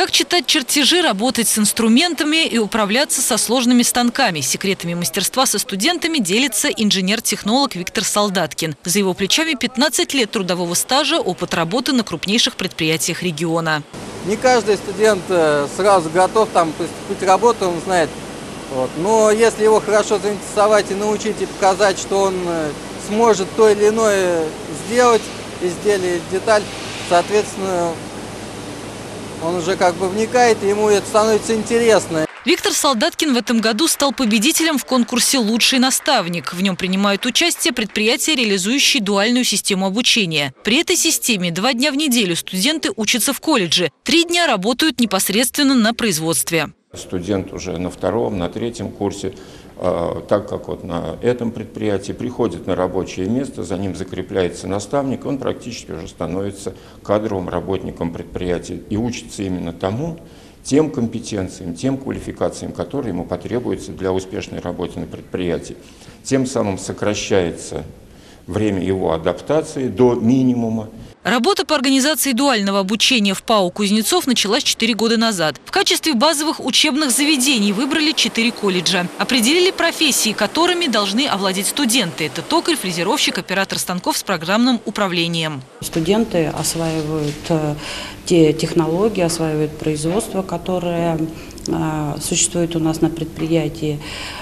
Как читать чертежи, работать с инструментами и управляться со сложными станками. Секретами мастерства со студентами делится инженер-технолог Виктор Солдаткин. За его плечами 15 лет трудового стажа, опыт работы на крупнейших предприятиях региона. Не каждый студент э, сразу готов там приступить работу, он знает. Вот. Но если его хорошо заинтересовать и научить, и показать, что он э, сможет то или иное сделать, изделие, деталь, соответственно, он уже как бы вникает, ему это становится интересно. Виктор Солдаткин в этом году стал победителем в конкурсе «Лучший наставник». В нем принимают участие предприятия, реализующие дуальную систему обучения. При этой системе два дня в неделю студенты учатся в колледже, три дня работают непосредственно на производстве. Студент уже на втором, на третьем курсе, а, так как вот на этом предприятии приходит на рабочее место, за ним закрепляется наставник, он практически уже становится кадровым работником предприятия и учится именно тому, тем компетенциям, тем квалификациям, которые ему потребуются для успешной работы на предприятии. Тем самым сокращается время его адаптации до минимума, Работа по организации дуального обучения в ПАУ «Кузнецов» началась 4 года назад. В качестве базовых учебных заведений выбрали 4 колледжа. Определили профессии, которыми должны овладеть студенты. Это токарь, фрезеровщик, оператор станков с программным управлением. Студенты осваивают э, те технологии, осваивают производство, которое а, существует у нас на предприятии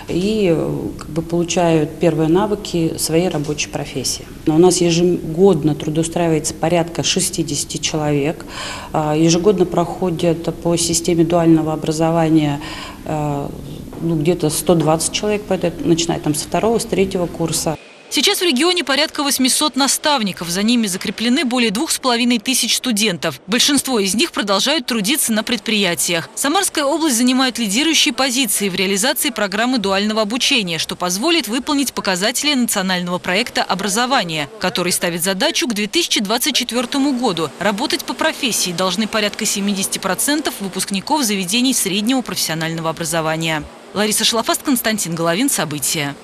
и как бы, получают первые навыки своей рабочей профессии. У нас ежегодно трудоустраивается порядка 60 человек. А, ежегодно проходят по системе дуального образования а, ну, где-то 120 человек, начиная там со второго, с третьего курса. Сейчас в регионе порядка 800 наставников. За ними закреплены более двух с половиной тысяч студентов. Большинство из них продолжают трудиться на предприятиях. Самарская область занимает лидирующие позиции в реализации программы дуального обучения, что позволит выполнить показатели национального проекта образования, который ставит задачу к 2024 году. Работать по профессии должны порядка 70% выпускников заведений среднего профессионального образования. Лариса Шлафаст, Константин Головин. События.